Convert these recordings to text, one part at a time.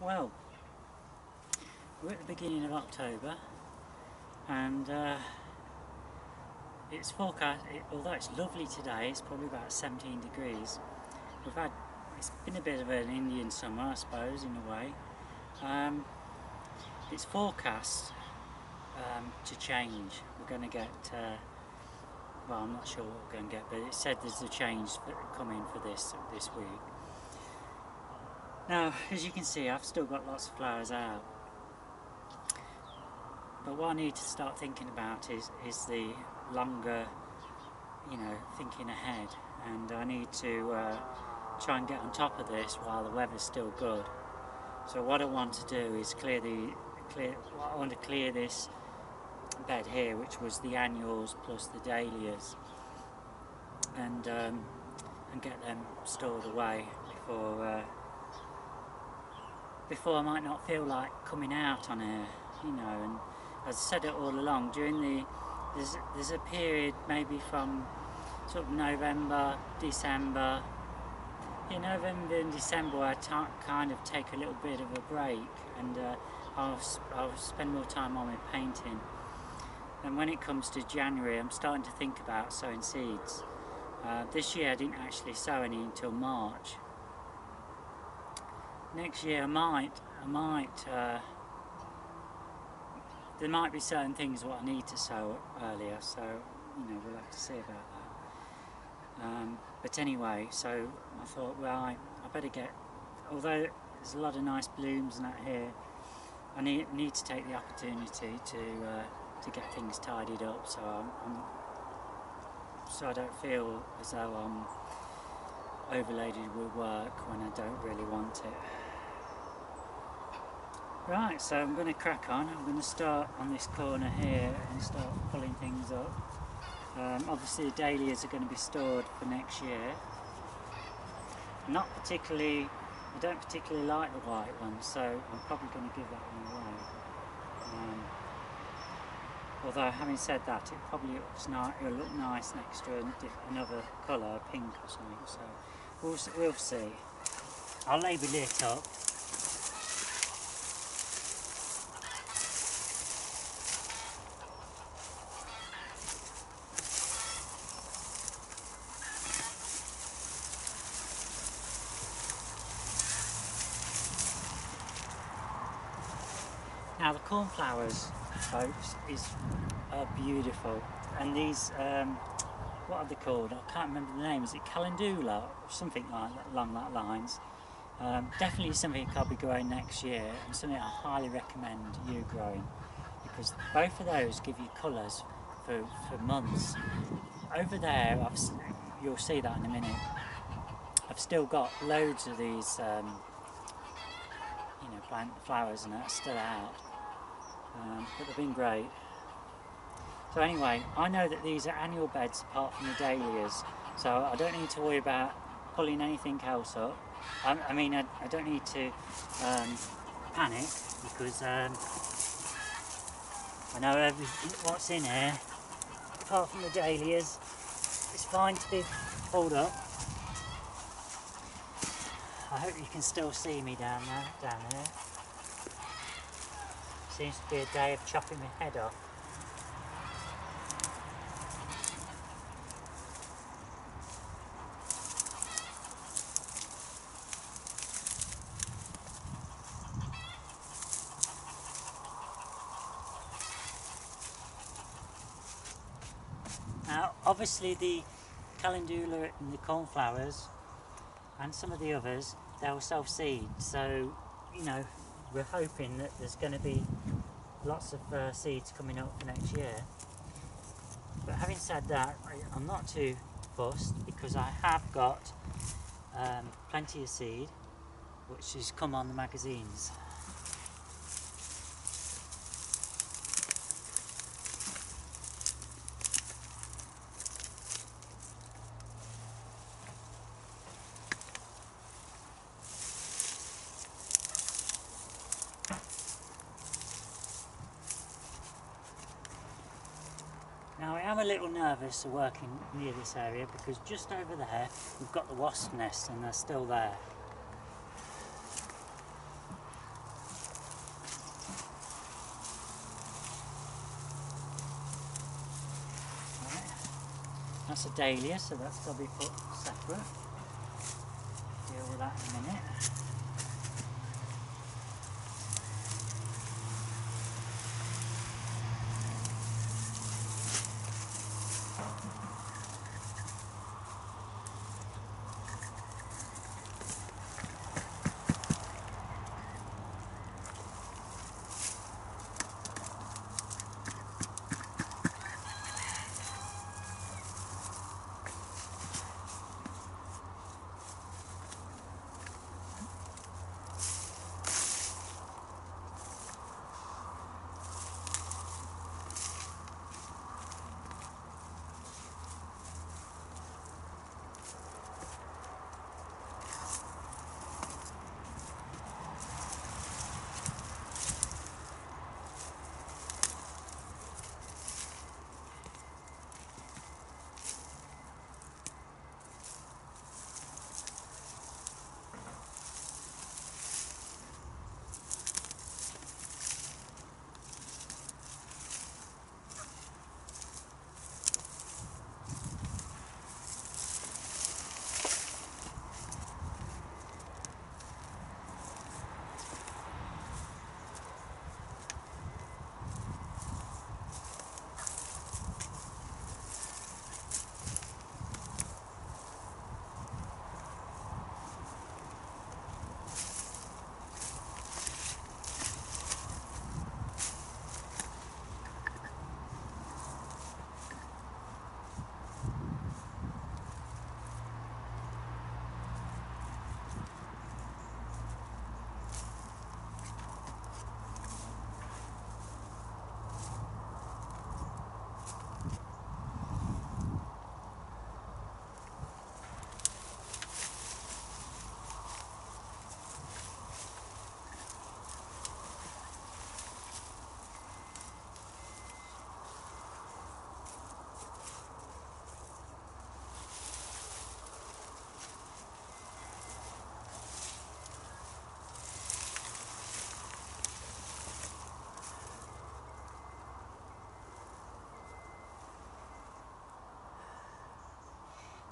Well, we're at the beginning of October and uh, it's forecast, it, although it's lovely today, it's probably about 17 degrees. We've had, it's been a bit of an Indian summer I suppose in a way. Um, it's forecast um, to change. We're going to get, uh, well I'm not sure what we're going to get, but it said there's a change coming for this this week. Now, as you can see, I've still got lots of flowers out. But what I need to start thinking about is, is the longer, you know, thinking ahead. And I need to uh, try and get on top of this while the weather's still good. So what I want to do is clear the, clear, I want to clear this bed here, which was the annuals plus the dahlias. And, um, and get them stored away before uh, before I might not feel like coming out on here, you know, and as I said it all along, during the, there's, there's a period maybe from sort of November, December, in November and December I kind of take a little bit of a break and uh, I'll, I'll spend more time on my painting. And when it comes to January, I'm starting to think about sowing seeds. Uh, this year I didn't actually sow any until March, next year I might, I might, uh, there might be certain things what I need to sow earlier, so, you know, we'll have to see about that. Um, but anyway, so I thought, well, I, I better get, although there's a lot of nice blooms and that here, I need, need to take the opportunity to uh, to get things tidied up so I'm, I'm, so I don't feel as though I'm overloaded with work when I don't really want it. Right, so I'm going to crack on. I'm going to start on this corner here and start pulling things up. Um, obviously the dahlias are going to be stored for next year. Not particularly, I don't particularly like the white one, so I'm probably going to give that one away. Um, although having said that, it probably looks nice, it'll look nice next to another colour, pink or something, so we'll, we'll see. I'll label it up cornflowers, folks, is are beautiful, and these, um, what are they called? I can't remember the name. Is it calendula or something like that, along that lines? Um, definitely something I'll be growing next year, and something I highly recommend you growing, because both of those give you colours for, for months. Over there, I've, you'll see that in a minute. I've still got loads of these, um, you know, plant flowers and that still out um, but they've been great. So anyway, I know that these are annual beds apart from the dahlias, so I don't need to worry about pulling anything else up. I, I mean, I, I, don't need to um, panic because um, I know every, what's in here, apart from the dahlias, it's fine to be pulled up. I hope you can still see me down there, down there. Seems to be a day of chopping my head off. Now obviously the calendula and the cornflowers and some of the others they'll self-seed so you know we're hoping that there's going to be lots of uh, seeds coming up for next year. But having said that, I, am not too fussed because I have got um, plenty of seed which has come on the magazines. little nervous working near this area because just over there we've got the wasp nest and they're still there. That's a dahlia, so that's got to be put separate. Deal with that in a minute.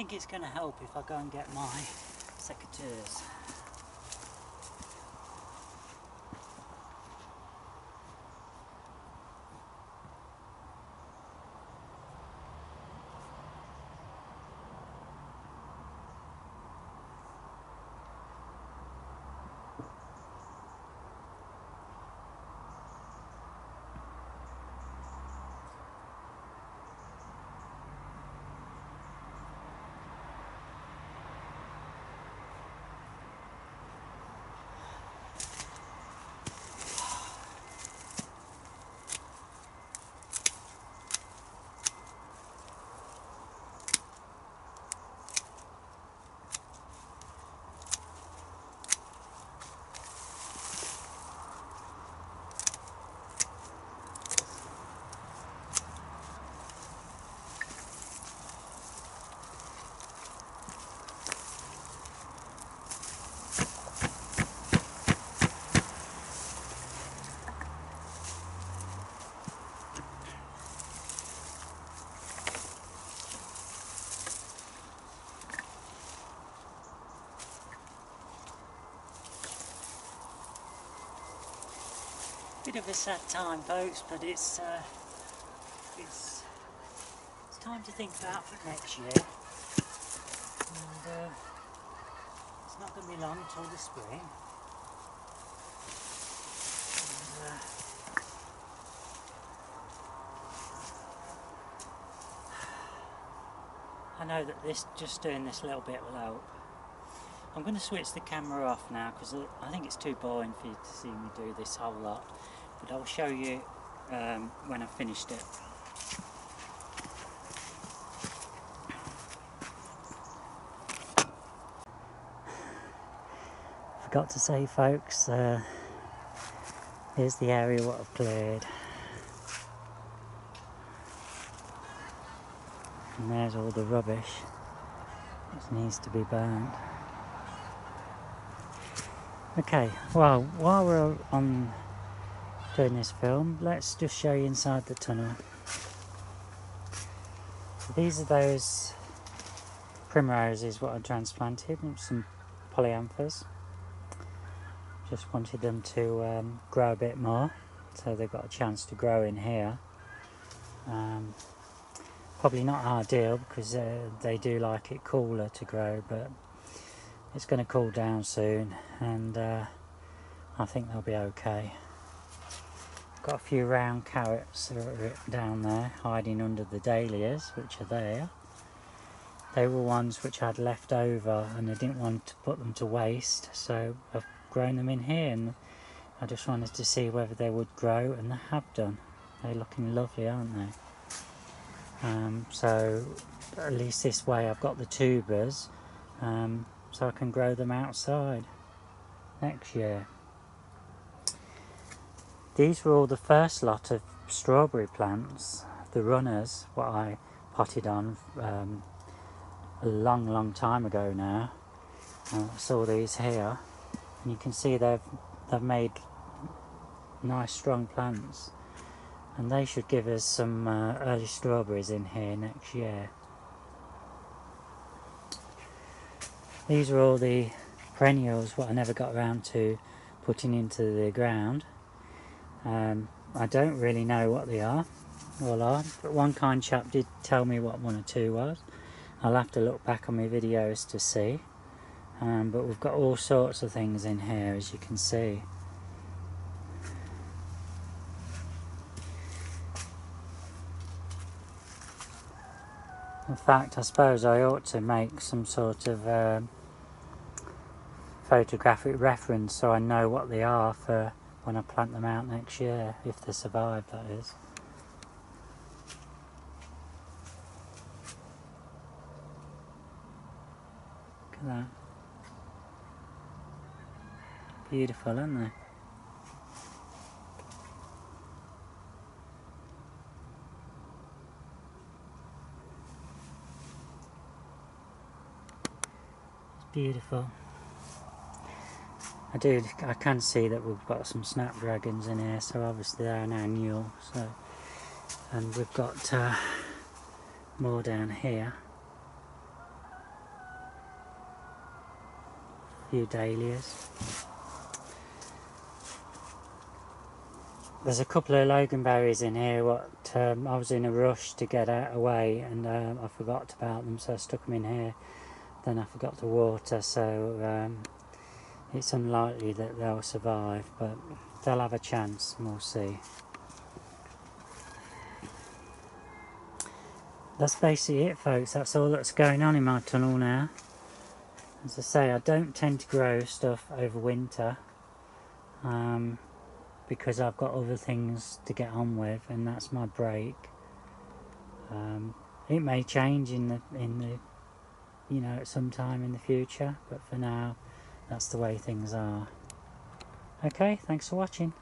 Think it's going to help if I go and get my secateurs. Bit of a sad time, folks, but it's uh, it's it's time to think about for next year. And uh, it's not going to be long until the spring. And, uh, I know that this just doing this little bit will help. I'm going to switch the camera off now because I think it's too boring for you to see me do this whole lot but I'll show you um, when I've finished it. Forgot to say folks, uh, here's the area what I've cleared. And there's all the rubbish that needs to be burned. Okay, well, while we're on doing this film, let's just show you inside the tunnel. These are those primroses what I transplanted some polyanthus. Just wanted them to um, grow a bit more so they've got a chance to grow in here. Um, probably not ideal because uh, they do like it cooler to grow but it's going to cool down soon and uh, I think they'll be okay. Got a few round carrots down there hiding under the dahlias which are there. They were ones which I'd left over and I didn't want to put them to waste so I've grown them in here and I just wanted to see whether they would grow and they have done. They're looking lovely aren't they? Um, so at least this way I've got the tubers um, so I can grow them outside next year. These were all the first lot of strawberry plants, the runners, what I potted on um, a long, long time ago now. I saw these here, and you can see they've they've made nice, strong plants, and they should give us some uh, early strawberries in here next year. These are all the perennials what I never got around to putting into the ground. Um, I don't really know what they are, all are, but one kind chap did tell me what one or two was. I'll have to look back on my videos to see. Um, but we've got all sorts of things in here as you can see. In fact, I suppose I ought to make some sort of uh, photographic reference so I know what they are for when I plant them out next year, if they survive that is. Look at that. Beautiful, aren't they? It's beautiful. I do, I can see that we've got some snapdragons in here, so obviously they're an annual. So, and we've got uh, more down here. Few dahlias. There's a couple of loganberries in here. What um, I was in a rush to get out away, and um, I forgot about them, so I stuck them in here. Then I forgot to water, so um, it's unlikely that they'll survive, but they'll have a chance, and we'll see. That's basically it folks, that's all that's going on in my tunnel now. As I say, I don't tend to grow stuff over winter um, because I've got other things to get on with and that's my break. Um, it may change in the, in the, you know, at some time in the future, but for now that's the way things are. Okay, thanks for watching.